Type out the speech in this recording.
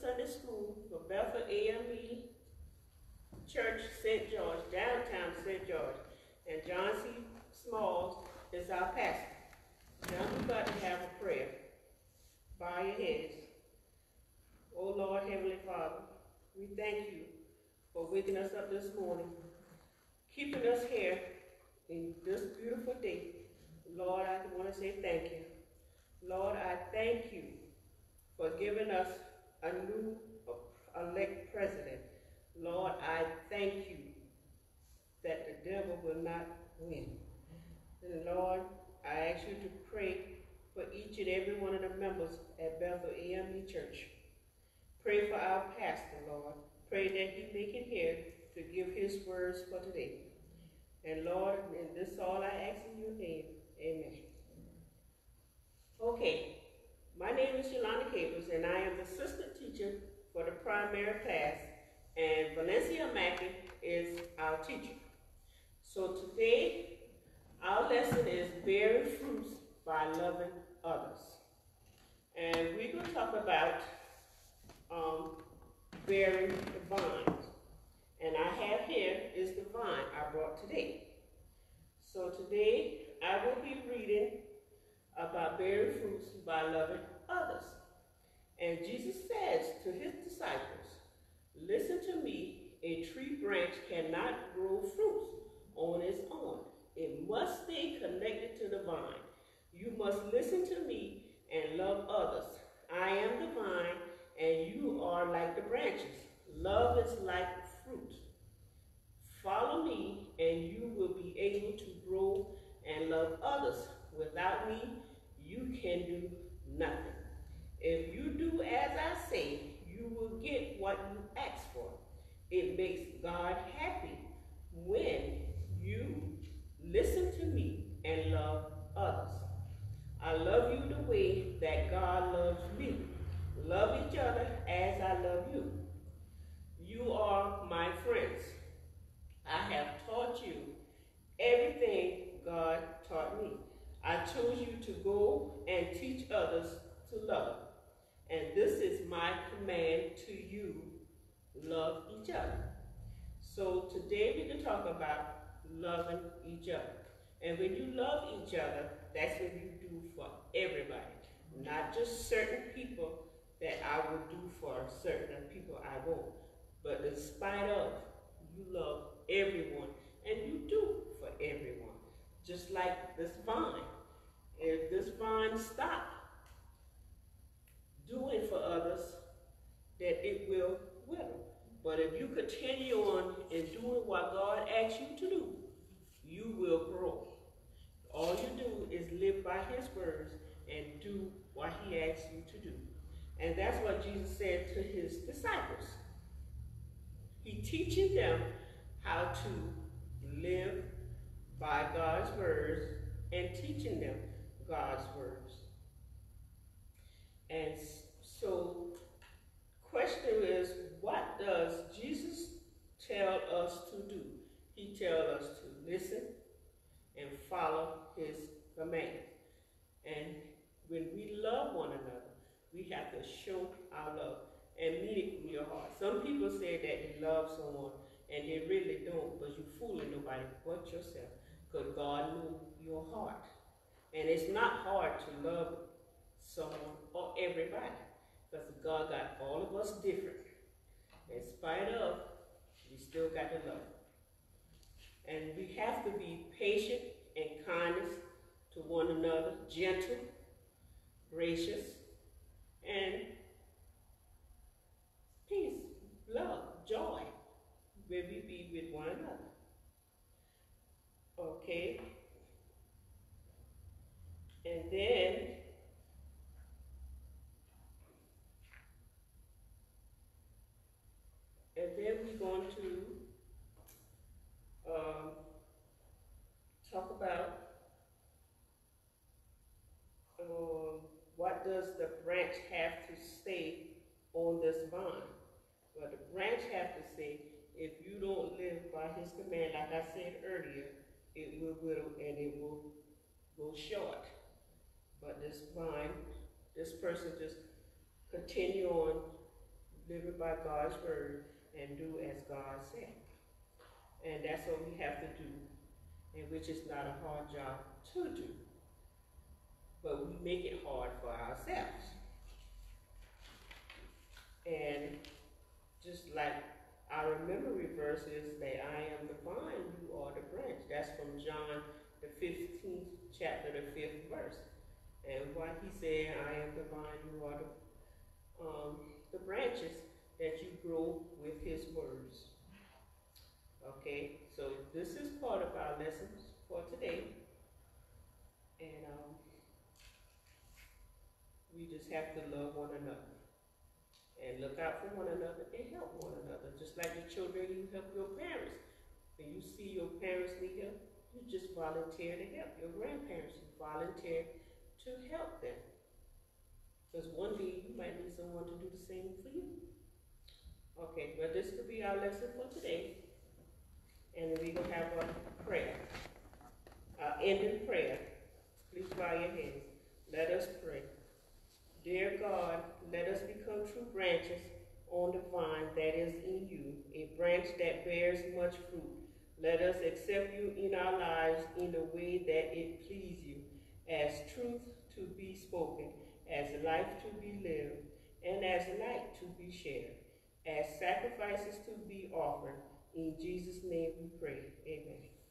Sunday School for Bethel AME Church, St. George, downtown St. George. And John C. Smalls is our pastor. Now we're about to have a prayer. Bow your heads. Oh Lord, Heavenly Father, we thank you for waking us up this morning, keeping us here in this beautiful day. Lord, I want to say thank you. Lord, I thank you for giving us a new elect president. Lord, I thank you that the devil will not win. And Lord, I ask you to pray for each and every one of the members at Bethel AME Church. Pray for our pastor, Lord. Pray that he make it here to give his words for today. And Lord, and this all I ask in your name. Amen. Okay, my name is Yolanda Capers, and I am the assistant teacher for the primary class, and Valencia Mackey is our teacher. So today, our lesson is bearing fruits by loving others. And we're going to talk about um, bearing the vine. And I have here is the vine I brought today. So today I will be reading about bearing fruits by loving others. And Jesus says to his disciples, Listen to me, a tree branch cannot grow fruits on its own. It must stay connected to the vine. You must listen to me and love others. I am the vine, and you are like the branches. Love is like fruit. Follow me, and you will be able to grow and love others. Without me, you can do nothing. If you do as I say, you will get what you ask for. It makes God happy when you listen to me and love others. I love you the way that God loves me. Love each other as I love you. You are my friends. I have taught you everything God taught me. I chose you to go and teach others to love. And this is my command to you, love each other. So today we can talk about loving each other. And when you love each other, that's what you do for everybody. Not just certain people that I will do for certain people I won't. But in spite of, you love everyone. And you do for everyone. Just like this vine. If this vine stop doing for others, that it will wither. But if you continue on in doing what God asks you to do, you will grow. All you do is live by his words and do what he asks you to do. And that's what Jesus said to his disciples. He teaching them how to live by God's words and teaching them God's words. And so question is, what does Jesus tell us to do? He tells us to listen and follow his command. And when we love one another, we have to show our love and mean it from your heart. Some people say that they love someone and they really don't, but you're fooling nobody but yourself because God knew your heart. And it's not hard to love someone or everybody because God got all of us different. In spite of, we still got to love. And we have to be patient and kindness to one another, gentle, gracious, and peace, love, joy, where we be with one another. Okay? And then, and then we're going to um, talk about um, what does the branch have to stay on this vine? But the branch have to say, if you don't live by his command, like I said earlier, it will wither and it will go short. But this vine, this person just continue on living by God's word and do as God said. And that's what we have to do, and which is not a hard job to do. But we make it hard for ourselves. And just like our memory verse is that I am the vine, you are the branch. That's from John, the 15th chapter, the 5th verse. And what he said, I am the vine, you are the, um, the branches that you grow with his words. Okay, so this is part of our lessons for today. And um, we just have to love one another and look out for one another and help one another. Just like the children, you help your parents. When you see your parents need help, you just volunteer to help. Your grandparents, you volunteer to help them. Because one day you might need someone to do the same for you. Okay, well, this could be our lesson for today. And we will have a prayer, uh, ending prayer. Please bow your heads. Let us pray. Dear God, let us become true branches on the vine that is in you, a branch that bears much fruit. Let us accept you in our lives in a way that it please you, as truth to be spoken, as life to be lived, and as light to be shared, as sacrifices to be offered. In Jesus' name we pray. Amen.